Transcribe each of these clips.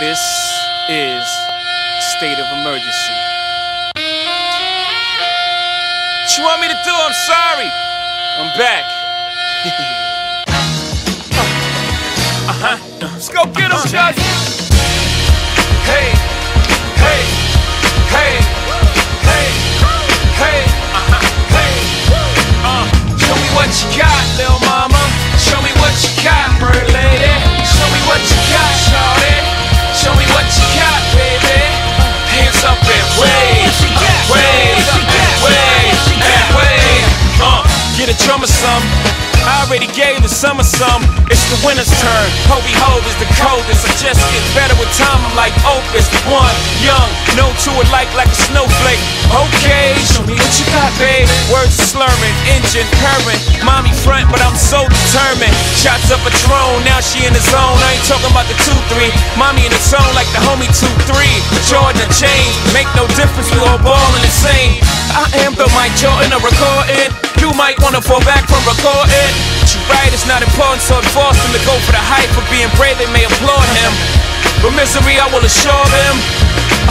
This is state of emergency. What you want me to do? I'm sorry. I'm back. uh huh. Let's go get him, Chuck. Hey, drummer some. I already gave the summer some. It's the winter's turn. Hobie Hov is the coldest. I just get better with time. I'm like Opus. One, young, no to it like like a snowflake. Okay, show me what you got, babe. Words slurring, engine purring. Mommy front, but I'm so determined. Shots up a drone, now she in the zone. I ain't talking about the 2-3. Mommy in the zone like the homie 2-3. Jordan and chain, make no difference. We all ballin' the same. I am the Mike Jordan of recording. You might wanna fall back from recording. But you right, it's not important, so it forced him to go for the hype for being brave. They may applaud him. But misery, I will assure them.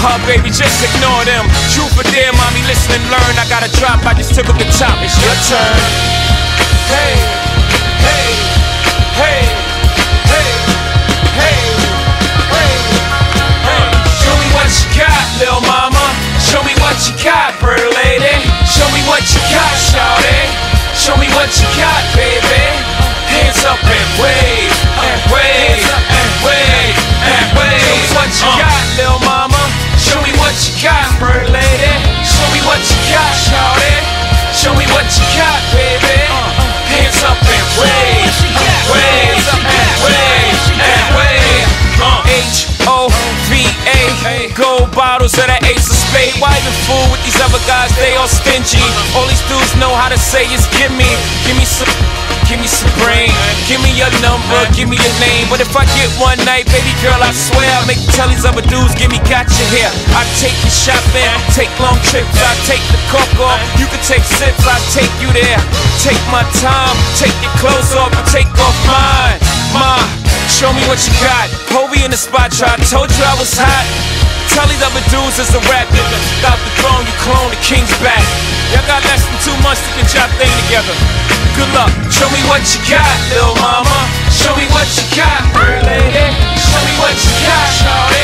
Ah, baby, just ignore them. Truth or dare, mommy, listen and learn. I gotta drop, I just took up the top. It's your turn. Hey, what you got, baby. Hands up and wave, and wave, and wave, and wave. What you got, spade. Why even fool with these other guys? They all stingy. All these dudes know how to say is give me, give me some. Give me some brain, give me your number, give me your name. But if I get one night, baby girl, I swear I'll make tell these other dudes, give me gotcha here. I take you shopping, take long trips, I take the off. You can take sips, I take you there. Take my time, take your clothes off, and take off mine. Ma, show me what you got. Hovey in the spot. I told you I was hot. Tell these other dudes it's a rap, nigga. Stop the throne, you clone the king's back. Y'all got less than two months to get y'all thing together. Good luck. Show me what you got, little mama. Show me what you got, lady. Show me what you got, Charlie.